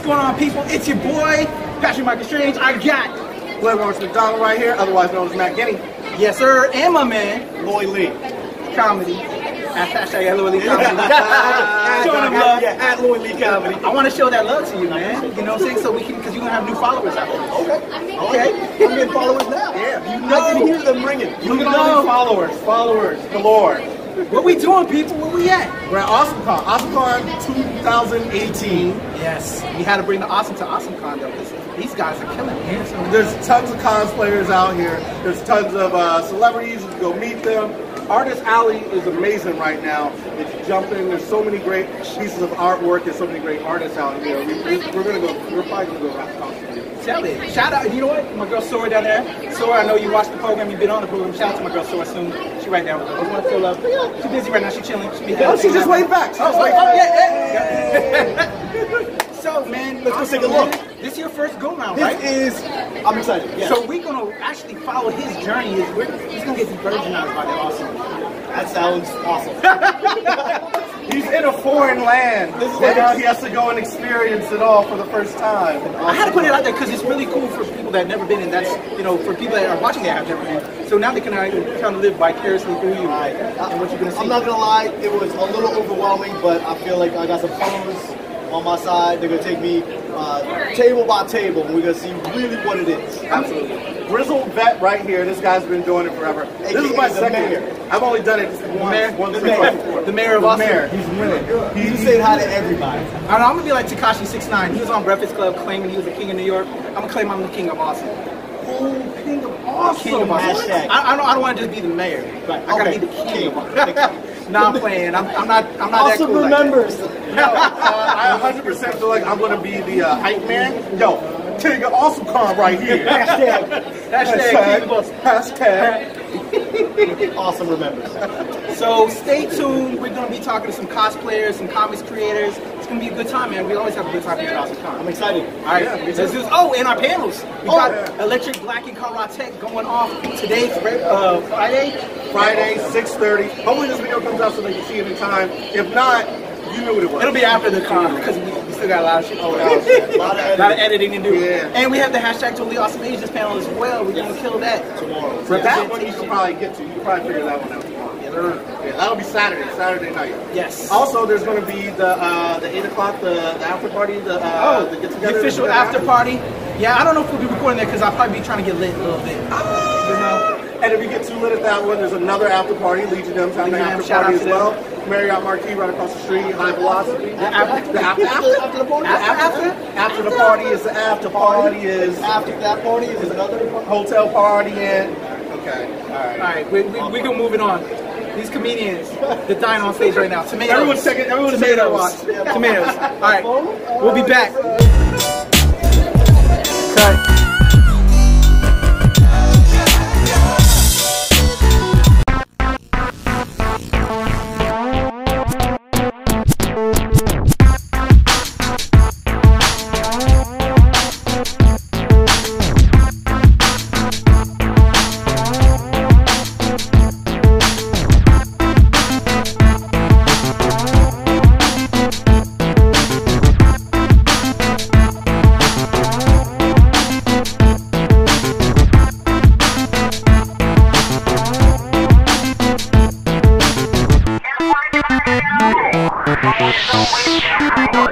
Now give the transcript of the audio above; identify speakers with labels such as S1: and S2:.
S1: What's going on, people? It's your boy, Patrick Michael Strange. I got,
S2: Glenn Lawrence McDonald right here, otherwise known as Matt Guinea.
S1: yes, sir, and my man,
S2: Lloyd Lee.
S1: comedy. At hashtag Hello Elite Comedy. Showing him love.
S2: yeah, at Lloyd Lee Comedy.
S1: I want to show that love to you, man. You know what I'm saying? So we can, because you're gonna have new followers out there.
S2: Okay.
S1: Okay.
S2: I'm getting followers now.
S1: Yeah, you
S2: I
S1: know.
S2: can hear them ringing.
S1: You
S2: at
S1: know.
S2: followers. Followers galore.
S1: What we doing, people? Where we at?
S2: We're at AwesomeCon. AwesomeCon 2018.
S1: Yes, we had to bring the awesome to Awesome Con though. 'cause These guys are killing it.
S2: There's tons of cosplayers out here. There's tons of uh, celebrities. You can go meet them. Artist Alley is amazing right now. It's jumping. There's so many great pieces of artwork. There's so many great artists out here. We, we, we're gonna go. We're probably gonna go have costumes.
S1: Tell it. Shout out. You know what? My girl Sora down there. Sora, I know you watched the program. You've been on the program. Shout out to my girl Sora soon. She right down with us. I just want to feel love. She's busy right now. She's chilling. She be
S2: Oh, she just waved back. She
S1: Oh,
S2: just
S1: oh, oh, yeah, yeah. so, man,
S2: Let's go take a look.
S1: This is your first go round,
S2: This
S1: right?
S2: is. I'm excited. Yeah.
S1: So we're gonna actually follow his journey. Is we're, he's gonna get some out by that awesome.
S2: that sounds awesome. He's in a foreign land. This is
S1: like-
S2: he has to go and experience it all for the first time.
S1: I had to put it out there because it's really cool for people that have never been, and that's you know for people that are watching that have never been. So now they can kind of live vicariously through you
S3: Right.
S1: and what you're gonna see.
S3: I'm not gonna lie, it was a little overwhelming, but I feel like I got some pros on my side. They're gonna take me uh, table by table, and we're gonna see really what it is.
S2: Absolutely. Grizzled vet right here. This guy's been doing it forever. This is my second
S3: mayor.
S2: year. I've only done it once.
S1: mayor?
S2: once
S1: The mayor. The mayor of
S2: the
S1: Austin.
S2: mayor. He's winning.
S3: You
S2: He's
S3: say hi to everybody.
S1: I know, I'm gonna be like Tekashi 69 He was on Breakfast Club claiming he was the king of New York. I'm gonna claim I'm the king of Austin.
S2: Ooh, king of awesome.
S1: King of Austin. I, I don't. I don't want to just be the mayor.
S3: Right,
S1: I gotta
S3: okay.
S1: be the king.
S3: King.
S1: of Austin. nah, I'm playing. I'm, I'm not. I'm not that
S3: Also
S1: cool. like that.
S3: remembers.
S2: No, uh, I 100% feel like I'm going to be the uh, hype man. Yo, king of awesome con right here.
S3: Hashtag.
S1: Hashtag king of Austin.
S2: Hashtag.
S3: Awesome remembers.
S1: So stay tuned. We're gonna be talking to some cosplayers, some comics creators. Gonna be a good time, man. We always have a good time here at Awesome Con.
S3: I'm excited.
S1: All right,
S2: Yeah,
S1: let's do this. Oh, and our panels. We
S2: Oh,
S1: got
S2: yeah.
S1: Electric Black and Karate going off today, uh, Friday.
S2: Friday, 6.30. Hopefully this video comes out so they can see it in time. If not, you knew what it was.
S1: It'll be after the con because we, we still got a lot of shit. Oh,
S3: A lot of
S1: a lot of editing to do.
S2: Yeah.
S1: And we have the hashtag Totally Awesome Asians panel as well. We're gonna kill that
S3: Tomorrow.
S2: But that one you should probably get to. You can probably figure that one out that'll be Saturday, Saturday night.
S1: Yes.
S2: Also, there's going to be the uh, the eight o'clock, the, the after party, the uh,
S1: Oh,
S2: the get
S1: the official after party. Yeah, I don't know if we'll be recording there because I'll probably be trying to get lit a little bit. You know?
S2: And if you get too lit at that one, there's another after party. Legion M's having an
S1: Legion
S2: after party as well. Marriott Marquis right across the street. High Velocity.
S1: After-
S2: The after, after,
S3: After the party?
S2: The after, after the party is the after party is
S3: After that party is another
S2: hotel party and okay. All right.
S1: All right, we, we, we're gonna move it on. These comedians, they're dying on stage right now. Tomatoes.
S2: Everyone's second. everyone's
S1: tomatoes.
S2: watch.
S1: Tomatoes. All right, we'll be back. Cut.
S4: スイッチ!